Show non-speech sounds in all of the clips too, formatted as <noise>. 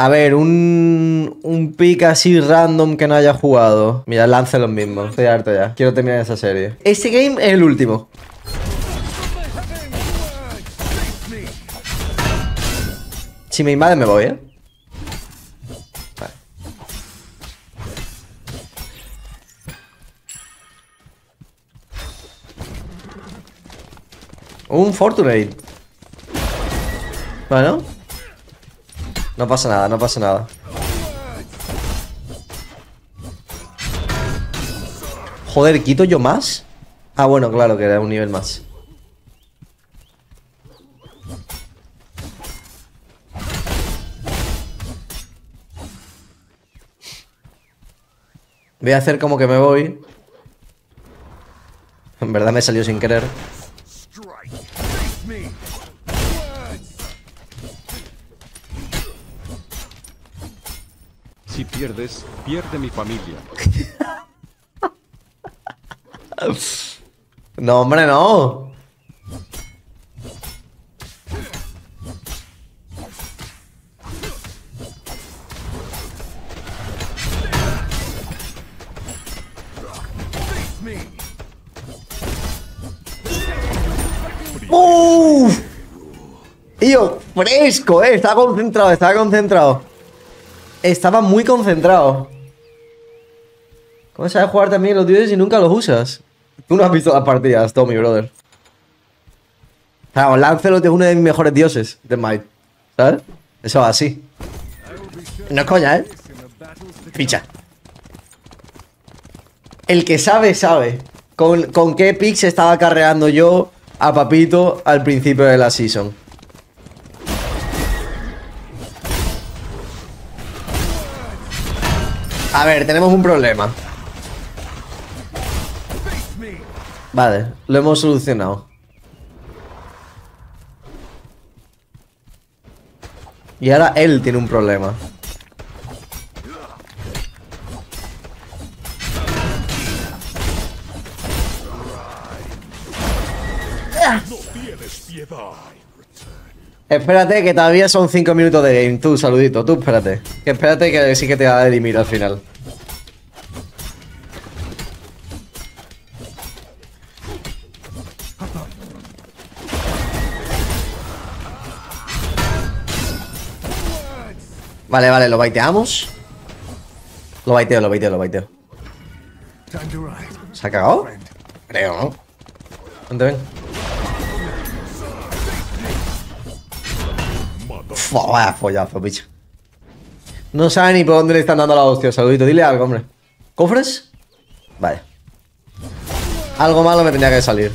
A ver, un, un pick así random que no haya jugado. Mira, lance los mismos. Estoy harto ya. Quiero terminar esa serie. Este game es el último. Si me invaden me voy, ¿eh? Un Fortunate. Bueno. No pasa nada, no pasa nada. Joder, ¿quito yo más? Ah, bueno, claro, que era un nivel más. Voy a hacer como que me voy. En verdad me salió sin querer. Pierde mi familia. <laughs> No, hombre, no. ¡Uf! Tío, fresco, eh. Estaba concentrado, estaba concentrado. Estaba muy concentrado. ¿Cómo sabes jugar también los dioses y nunca los usas? Tú no has visto las partidas, Tommy, brother. Claro, Lancelot es uno de mis mejores dioses de Might. ¿Sabes? Eso va así. No es coña, ¿eh? Picha. El que sabe, sabe. Con, con qué picks estaba carreando yo a Papito al principio de la season. A ver, tenemos un problema. Vale, lo hemos solucionado. Y ahora él tiene un problema. Espérate, que todavía son 5 minutos de game. Tú, saludito, tú espérate. Espérate que sí que te va a dirimir al final. Vale, vale, lo baiteamos. Lo baiteo, lo baiteo, lo baiteo. ¿Se ha cagado? Creo, ¿no? Vente, ven. Vaya follazo, bicho. No sabe ni por dónde le están dando la hostia. Saludito, dile algo, hombre. ¿Cofres? Vale. Algo malo me tenía que salir.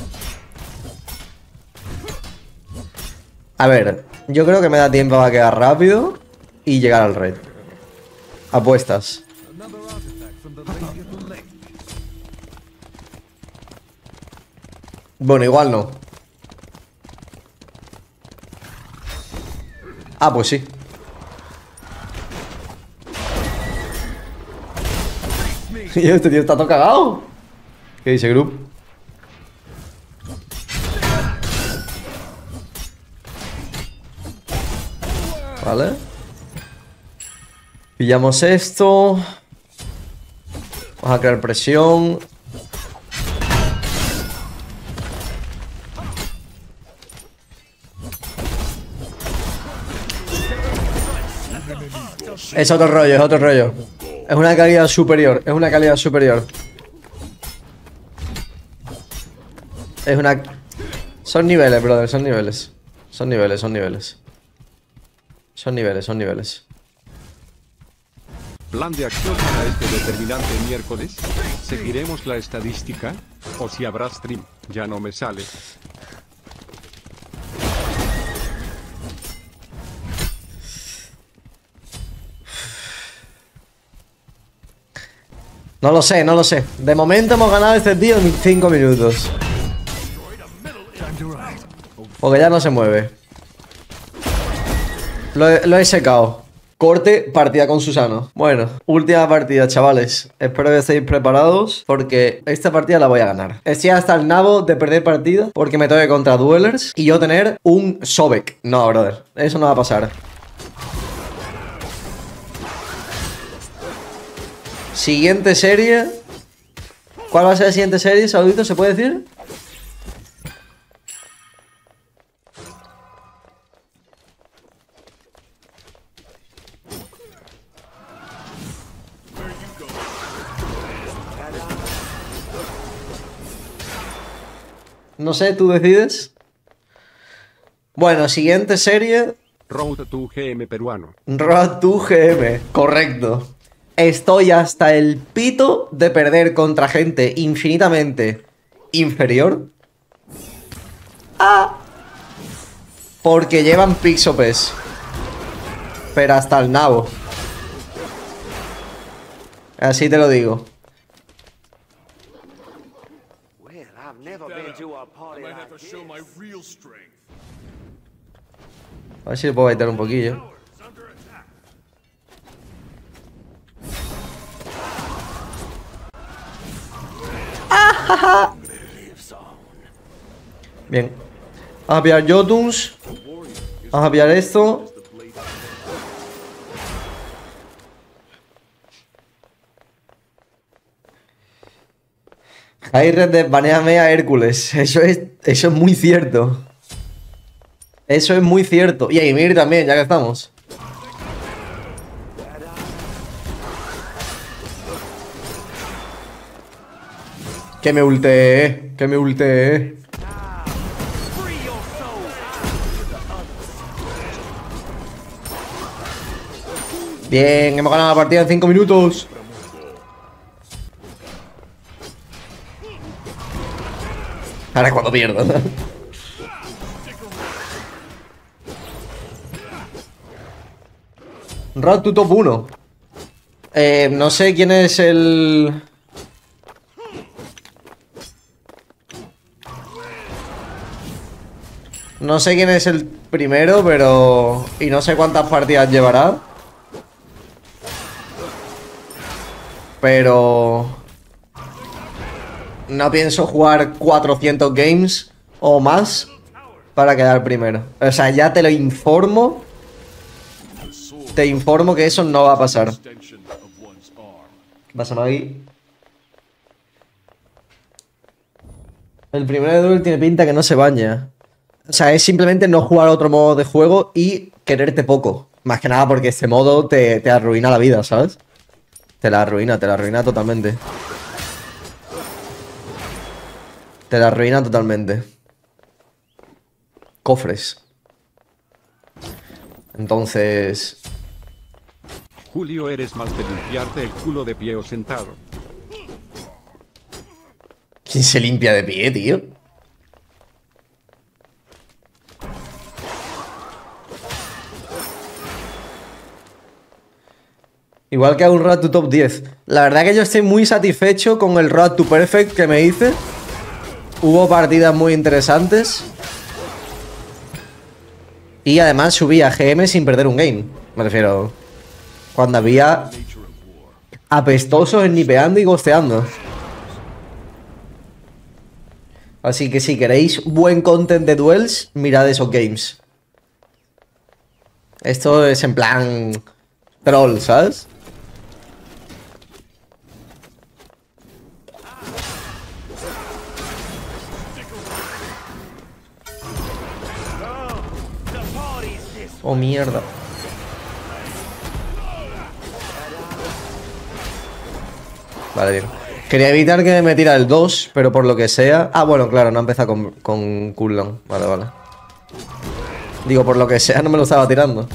A ver, yo creo que me da tiempo a quedar rápido y llegar al red. Apuestas. Bueno, igual no. Ah, pues sí. <laughs> Este tío está todo cagado. ¿Qué dice, Group? Vale. Pillamos esto. Vamos a crear presión. Es otro rollo, es otro rollo. Es una calidad superior, es una calidad superior. Es una... Son niveles, brother, son niveles. Son niveles, son niveles. Son niveles, son niveles. Plan de acción para este determinante miércoles. ¿Seguiremos la estadística? O si habrá stream, ya no me sale. No lo sé, no lo sé. De momento hemos ganado este tío en 5 minutos. Porque ya no se mueve. Lo he, secado. Corte, partida con Susano. Bueno, última partida, chavales. Espero que estéis preparados porque esta partida la voy a ganar. Estoy hasta el nabo de perder partida porque me toque contra Duelers y yo tener un Sobek. No, brother. Eso no va a pasar. Siguiente serie. ¿Cuál va a ser la siguiente serie? Saludito, ¿se puede decir? No sé, tú decides. Bueno, siguiente serie. Road to GM peruano. Road to GM, correcto. Estoy hasta el pito de perder contra gente infinitamente inferior. Ah. Porque llevan Pixopes. Pero hasta el nabo. Así te lo digo. A ver si le puedo baitar un poquillo. Bien. A pillar Jotuns. A pillar esto. Jair de baneame a Hércules. Eso es, eso es muy cierto. Eso es muy cierto. Y a Ymir también, ya que estamos. Que me ulteé, que me ulteé. Bien, hemos ganado la partida en 5 minutos. Ahora es cuando pierdo. ¿no? To top 1. Eh, no sé quién es el... No sé quién es el primero, pero... Y no sé cuántas partidas llevará. Pero... No pienso jugar 400 games o más para quedar primero. O sea, ya te lo informo. Te informo que eso no va a pasar. ¿Qué pasa, Maggie? El primero de duel tiene pinta que no se baña. O sea, es simplemente no jugar otro modo de juego y quererte poco. Más que nada porque este modo te, te arruina la vida, ¿sabes? Te la arruina, te la arruina totalmente. Te la arruina totalmente. Cofres. Entonces... Julio, eres más de limpiarte el culo de pie o sentado. ¿Quién se limpia de pie, tío? Igual que a un Road to Top 10. La verdad que yo estoy muy satisfecho con el Road to Perfect que me hice. Hubo partidas muy interesantes. Y además subí a GM sin perder un game. Me refiero. Cuando había apestosos nipeando y gosteando. Así que si queréis buen content de duels, mirad esos games. Esto es en plan troll, ¿sabes? Oh, mierda. Vale, bien. Quería evitar que me metiera el 2, pero por lo que sea... Ah, bueno, claro, no empieza con, con cooldown. Vale, vale. Digo, por lo que sea, no me lo estaba tirando.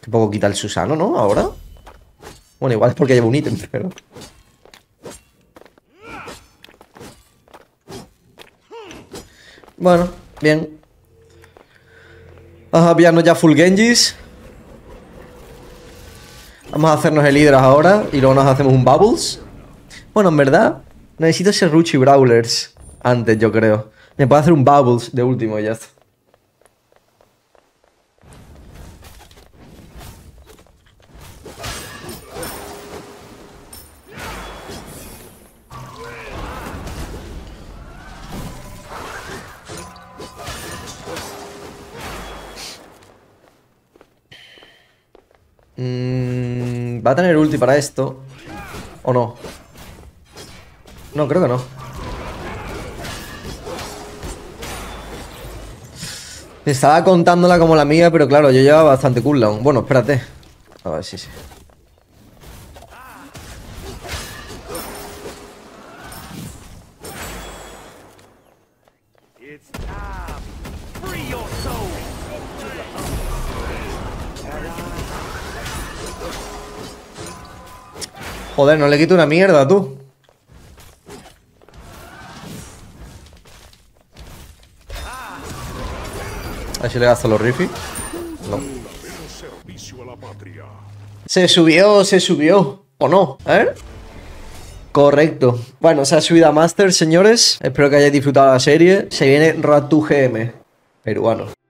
Qué poco quita el Susano, ¿no? Ahora. Bueno, igual es porque lleva un ítem, <laughs> pero... Bueno, bien. Vamos a pillarnos ya full Genjis. Vamos a hacernos el Hydra ahora y luego nos hacemos un Bubbles. Bueno, en verdad, necesito ese Ruchi Brawlers antes, yo creo. Me puedo hacer un Bubbles de último ya está. Va a tener ulti para esto. ¿O no? No, creo que no. Estaba contándola como la mía, pero claro, yo llevaba bastante cooldown. Bueno, espérate. A ver, sí, sí. Joder, no le quito una mierda, tú. A ver si le gasto los rifis. No. Se subió, se subió. ¿O no? A ver. Correcto. Bueno, se ha subido a Master, señores. Espero que hayáis disfrutado la serie. Se viene Ratu GM. Peruano.